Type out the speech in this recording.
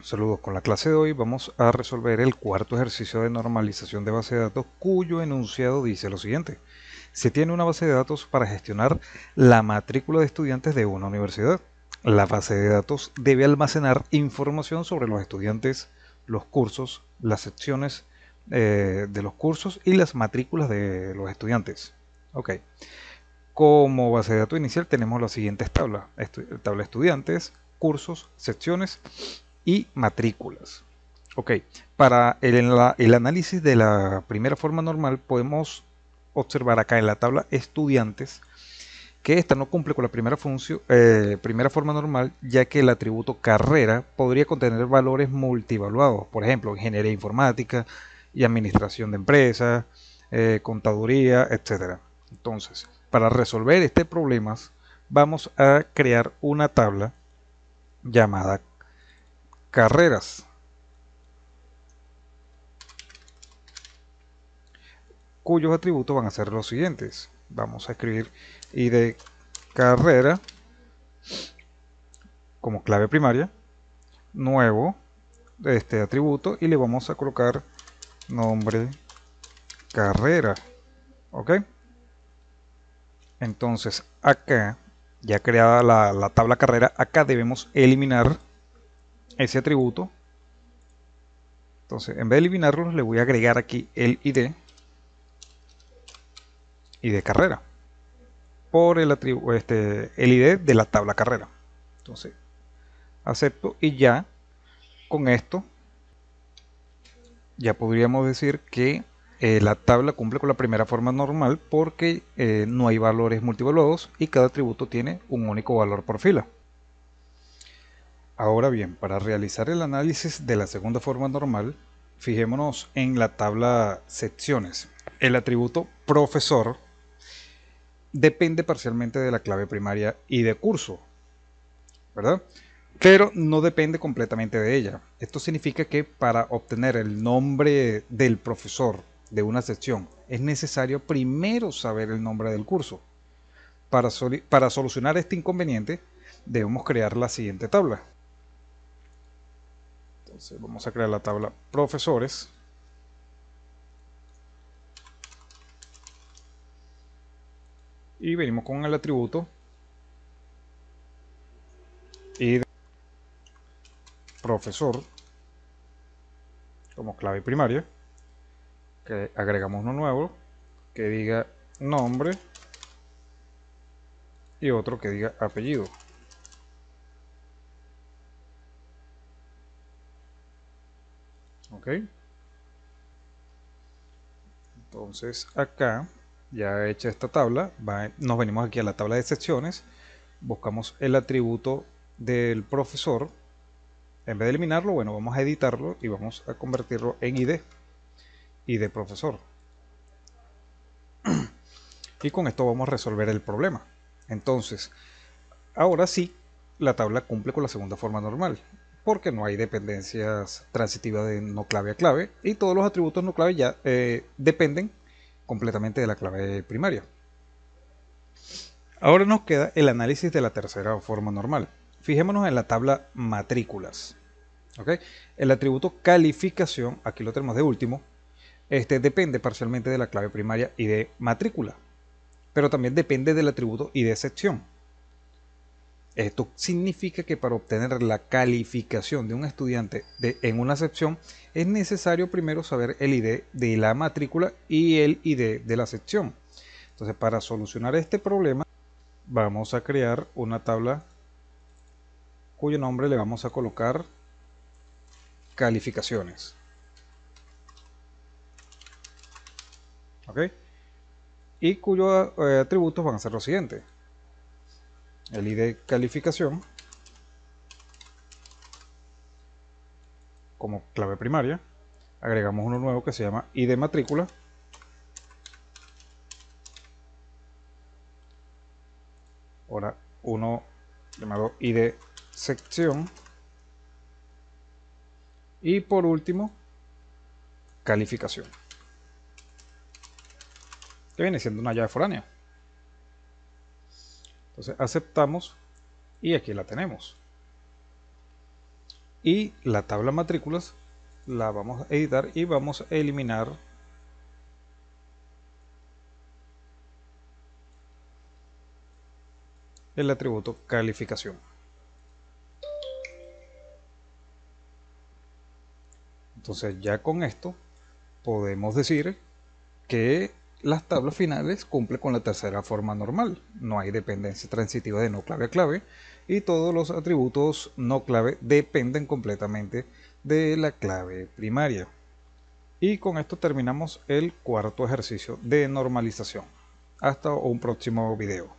Saludos, con la clase de hoy vamos a resolver el cuarto ejercicio de normalización de base de datos cuyo enunciado dice lo siguiente. Se tiene una base de datos para gestionar la matrícula de estudiantes de una universidad. La base de datos debe almacenar información sobre los estudiantes, los cursos, las secciones eh, de los cursos y las matrículas de los estudiantes. Ok. Como base de datos inicial tenemos las siguientes tablas. tabla estudiantes, cursos, secciones y matrículas. Ok, para el, análisis de la primera forma normal podemos observar acá en la tabla estudiantes que esta no cumple con la primera, función, eh, primera forma normal ya que el atributo carrera podría contener valores multivaluados, por ejemplo, ingeniería informática y administración de empresas, eh, contaduría, etc. Entonces, para resolver este problema vamos a crear una tabla llamada carreras. cuyos atributos van a ser los siguientes. Vamos a escribir id carrera como clave primaria, nuevo este atributo y le vamos a colocar nombre carrera. ¿Ok? Entonces acá, ya creada la, la tabla carrera, acá debemos eliminar ese atributo. Entonces, en vez de eliminarlo, le voy a agregar aquí el ID, ID carrera, por el, atributo, este, el ID de la tabla carrera. Entonces, acepto y ya con esto ya podríamos decir que eh, la tabla cumple con la primera forma normal porque eh, no hay valores multivaluados y cada atributo tiene un único valor por fila. Ahora bien, para realizar el análisis de la segunda forma normal, fijémonos en la tabla secciones. El atributo profesor depende parcialmente de la clave primaria y de curso, ¿verdad? Pero no depende completamente de ella. Esto significa que para obtener el nombre del profesor de una sección es necesario primero saber el nombre del curso. Para, para solucionar este inconveniente debemos crear la siguiente tabla. Entonces vamos a crear la tabla profesores. Y venimos con el atributo y profesor como clave primaria que agregamos uno nuevo que diga nombre y otro que diga apellido ok. Entonces acá ya hecha esta tabla nos venimos aquí a la tabla de secciones buscamos el atributo del profesor. En vez de eliminarlo bueno vamos a editarlo y vamos a convertirlo en id id profesor. Y con esto vamos a resolver el problema. Entonces ahora sí la tabla cumple con la segunda forma normal porque no hay dependencias transitivas de no clave a clave y todos los atributos no clave ya eh, dependen completamente de la clave primaria. Ahora nos queda el análisis de la tercera forma normal. Fijémonos en la tabla matrículas. El atributo calificación, aquí lo tenemos de último, este depende parcialmente de la clave primaria y de matrícula, pero también depende del atributo y de sección. Esto significa que para obtener la calificación de un estudiante en una sección es necesario primero saber el ID de la matrícula y el ID de la sección. Entonces para solucionar este problema vamos a crear una tabla cuyo nombre le vamos a colocar calificaciones. ¿Ok? Y cuyos eh, atributos van a ser los siguientes el ID calificación como clave primaria. Agregamos uno nuevo que se llama ID matrícula. Ahora uno llamado ID sección. Y por último, calificación. Que viene siendo una llave foránea. Entonces aceptamos y aquí la tenemos. y la tabla matrículas la vamos a editar y vamos a eliminar el atributo calificación. Entonces ya con esto podemos decir que las tablas finales cumplen con la tercera forma normal. No hay dependencia transitiva de no clave a clave y todos los atributos no clave dependen completamente de la clave primaria. Y con esto terminamos el cuarto ejercicio de normalización. Hasta un próximo video.